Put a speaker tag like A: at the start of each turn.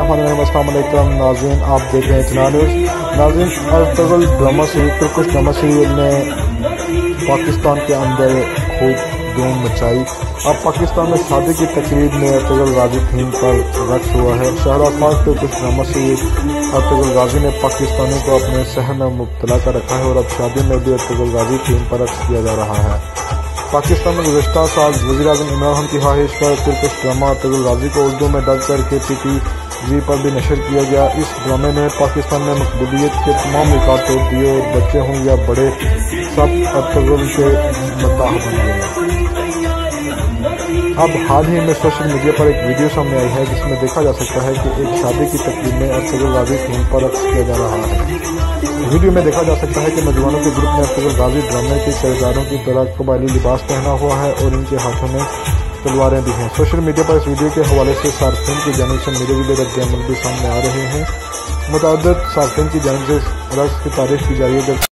A: السلام علیکم ناظرین آپ دیکھ رہے ہیں چنان ناظرین Ertugrul drama serial Turkish drama serial نے پاکستان کے اندر خوب دھوم مچائی. اب پاکستان میں شادی کی تقریب میں ارطغرل غازی تھیم پر رقص ہوا ہے. شہرہ خاص Turkish drama serial Ertugrul Ghazi نے پاکستانیوں کو اپنے سہن میں مبتلا کر رکھا ہے اور اب شادی میں بھی ارطغرل غازی تھیم پر رقص کیا جا رہا ہے. پاکستان میں گزشتہ سال وزیر اعظم عمران خان کی خواہش پر ترکش ڈرامہ تغل غازی کو اردو میں ڈب کر کے پی ٹی وی پر بھی نشر کیا گیا۔ اس ڈرامے نے پاکستان میں مقبولیت کے تمام ریکارڈ توڑ دیے بچے ہوں یا بڑے، سب ارتغل کے متاح بن گئے۔ اب حال ہی میں سوشل میڈیا پر ایک ویڈیو سامنے آئی ہے، جس میں دیکھا جا سکتا ہے کہ ایک شادی کی تقریب میں ارتغل غازی تھیم پر رقص کیا جا رہا ہے۔ ویڈیو میں دیکھا جا سکتا ہے کہ نوجوانوں کے گروپ نے افضل غازی ڈرامے کے کرداروں کی طرح قبائلی لباس پہنا ہوا ہے اور ان کے ہاتھوں میں تلواریں بھی ہیں۔ سوشل میڈیا پر اس ویڈیو کے حوالے سے صارفین کی جانب سے میرے ویڈیو رد عمل بھی سامنے آ رہے ہیں۔ متعدد صارفین کی جانب سے رقص کی تعریف کی جا رہی ہے